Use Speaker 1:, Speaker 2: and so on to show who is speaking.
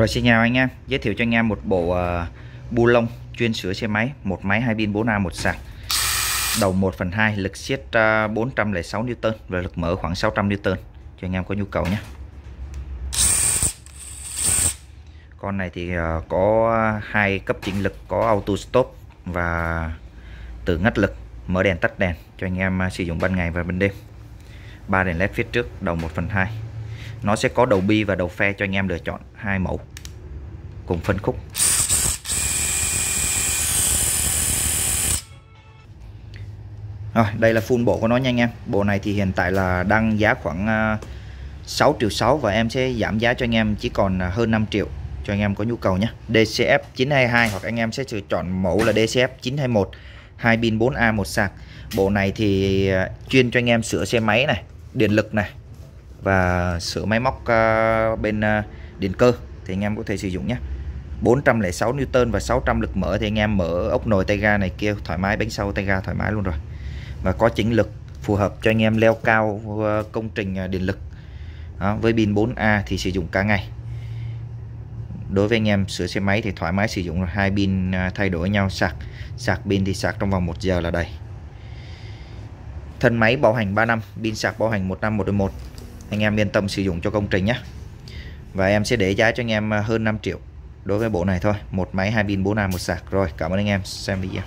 Speaker 1: Rồi xin chào anh em, giới thiệu cho anh em một bộ uh, bu lông chuyên sửa xe máy, một máy hai pin 4A một sạc. Đầu 1 phần 2 lực siết ờ, uh, 406 Newton và lực mở khoảng 600 Newton cho anh em có nhu cầu nhé. Con này thì uh, có hai cấp chỉnh lực, có auto stop và tự ngắt lực, mở đèn tắt đèn cho anh em uh, sử dụng ban ngày và ban đêm. ba đèn led phía trước, đầu 1 phần 2 nó sẽ có đầu bi và đầu phe cho anh em lựa chọn hai mẫu. Cùng phân khúc. Rồi, đây là full bộ của nó nha anh em. Bộ này thì hiện tại là đang giá khoảng à, 6 triệu 6 và em sẽ giảm giá cho anh em chỉ còn à, hơn 5 triệu cho anh em có nhu cầu nhé. DCF 922 hoặc anh em sẽ lựa chọn mẫu là DCF 921 hai pin 4A một sạc. Bộ này thì à, chuyên cho anh em sửa xe máy này, điện lực này và sửa máy móc à, bên à, điện cơ thì anh em có thể sử dụng nhé. 406 Newton và 600 lực mở thì anh em mở ốc nồi tay ga này kia thoải mái bánh sau tay ga thoải mái luôn rồi. Và có chỉnh lực phù hợp cho anh em leo cao à, công trình điện lực. Đó, với pin 4A thì sử dụng cả ngày. Đối với anh em sửa xe máy thì thoải mái sử dụng hai pin thay đổi nhau sạc. Sạc pin thì sạc trong vòng 1 giờ là đầy. Thân máy bảo hành 3 năm pin sạc bảo hành 1 năm 111 anh em yên tâm sử dụng cho công trình nhé. Và em sẽ để giá cho anh em à, hơn 5 triệu đối với bộ này thôi. Một máy, hai pin 4A một sạc. Rồi, cảm ơn anh em. Xem video.